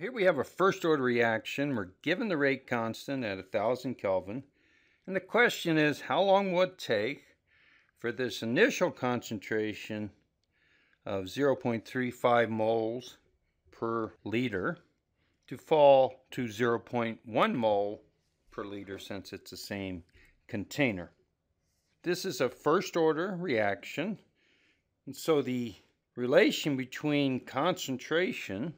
Here we have a first order reaction. We're given the rate constant at 1000 Kelvin. And the question is, how long will it take for this initial concentration of 0.35 moles per liter to fall to 0.1 mole per liter since it's the same container. This is a first order reaction. And so the relation between concentration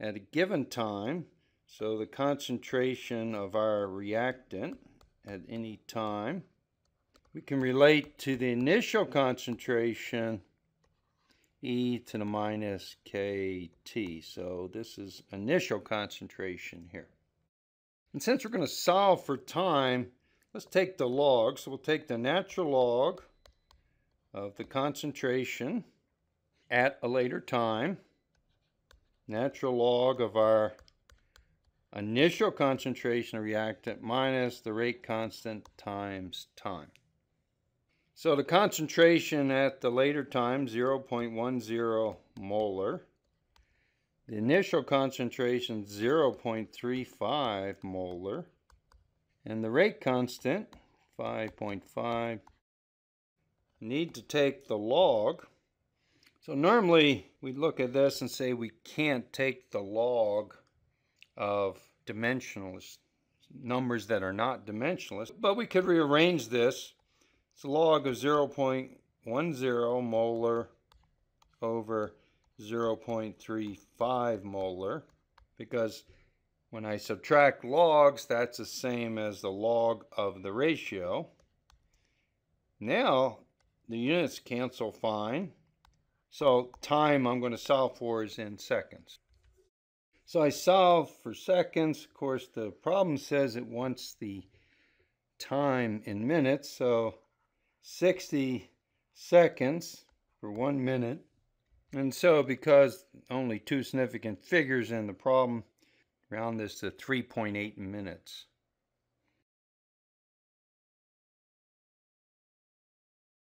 at a given time, so the concentration of our reactant at any time, we can relate to the initial concentration e to the minus kt. So this is initial concentration here. And since we're going to solve for time, let's take the log. So we'll take the natural log of the concentration at a later time, natural log of our initial concentration of reactant minus the rate constant times time. So the concentration at the later time, 0.10 molar. The initial concentration, 0.35 molar. And the rate constant, 5.5. Need to take the log. So normally we look at this and say we can't take the log of dimensionless numbers that are not dimensionless, but we could rearrange this it's a log of 0.10 molar over 0.35 molar because when I subtract logs, that's the same as the log of the ratio. Now, the units cancel fine. So time I'm going to solve for is in seconds. So I solve for seconds. Of course, the problem says it wants the time in minutes. So 60 seconds for one minute. And so because only two significant figures in the problem, round this to 3.8 minutes.